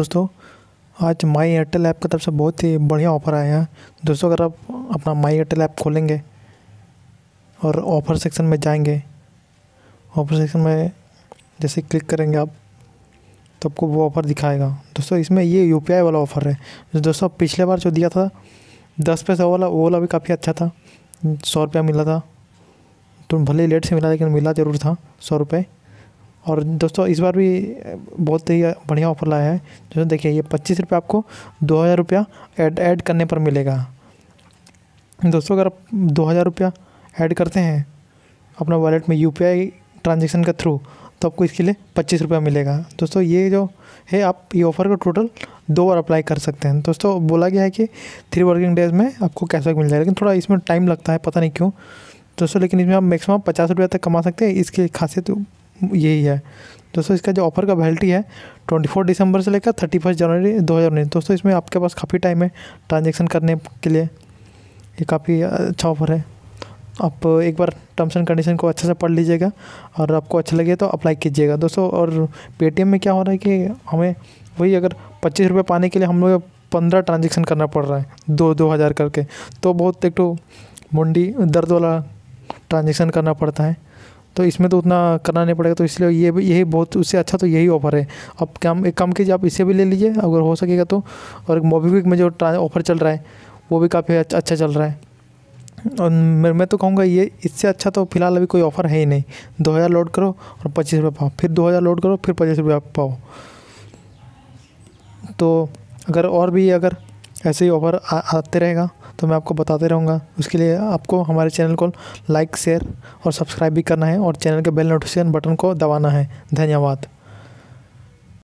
दोस्तों, आज माई Airtel app की तरफ़ से बहुत ही बढ़िया ऑफ़र आया है। दोस्तों, अगर आप अपना माई एयरटेल ऐप खोलेंगे और ऑफ़र सेक्शन में जाएँगे, ऑफ़र सेक्शन में जैसे क्लिक करेंगे आप तो आपको वो ऑफ़र दिखाएगा। दोस्तों, इसमें ये यूपीआई वाला ऑफ़र है। जो दोस्तों, पिछले बार जो दिया था, दस पैसा वाला, वो वाला भी काफ़ी अच्छा था। सौ रुपया मिला था। तो भले ही लेट से मिला, लेकिन मिला ज़रूर था, सौ रुपये। और दोस्तों, इस बार भी बहुत ही बढ़िया ऑफ़र लाया है। जैसे देखिए, ये पच्चीस रुपये आपको दो हज़ार रुपया ऐड ऐड करने पर मिलेगा। दोस्तों, अगर आप दो हज़ार रुपया ऐड करते हैं अपना वॉलेट में यू पी ट्रांजेक्शन के थ्रू तो आपको इसके लिए पच्चीस रुपया मिलेगा। दोस्तों, ये जो है, आप ये ऑफ़र को टोटल दो बार अप्लाई कर सकते हैं। दोस्तों, बोला गया है कि थ्री वर्किंग डेज़ में आपको कैशबैक मिल जाएगा, लेकिन थोड़ा इसमें टाइम लगता है, पता नहीं क्यों। दोस्तों, लेकिन इसमें आप मैक्सिमम पचास रुपये तक कमा सकते हैं। इसकी खासियत यही है। दोस्तों इसका जो ऑफ़र का वैलिटी है ट्वेंटी फोर दिसंबर से लेकर थर्टी फ़र्स्ट जनवरी दो हज़ार उन्नीस। दोस्तों इसमें आपके पास काफ़ी टाइम है ट्रांजेक्शन करने के लिए। ये काफ़ी अच्छा ऑफ़र है। आप एक बार टर्म्स एंड कंडीशन को अच्छे से पढ़ लीजिएगा और आपको अच्छा लगे तो अप्लाई कीजिएगा। दोस्तों और पेटीएम में क्या हो रहा है कि हमें वही अगर पच्चीस रुपये पाने के लिए हम लोग पंद्रह ट्रांजेक्शन करना पड़ रहा है, दो दो हज़ार करके तो बहुत एक तो मुंडी, दर्द वाला ट्रांजेक्शन करना पड़ता है। तो इसमें तो उतना करना नहीं पड़ेगा तो इसलिए ये यही बहुत उससे अच्छा तो यही ऑफ़र है। अब काम एक काम कीजिए आप इसे भी ले लीजिए अगर हो सकेगा तो। और एक मोबीक्विक में जो ऑफ़र चल रहा है वो भी काफ़ी अच्छा, अच्छा चल रहा है। और मैं तो कहूँगा ये इससे अच्छा तो फ़िलहाल अभी कोई ऑफ़र है ही नहीं। दो हज़ार लोड करो और पच्चीस रुपये पाओ। फिर दो हज़ार लोड करो फिर पच्चीस रुपये पाओ। तो अगर और भी अगर ऐसे ही ऑफ़र आते रहेगा तो मैं आपको बताते रहूँगा। उसके लिए आपको हमारे चैनल को लाइक, शेयर और सब्सक्राइब भी करना है और चैनल के बेल नोटिफिकेशन बटन को दबाना है। धन्यवाद।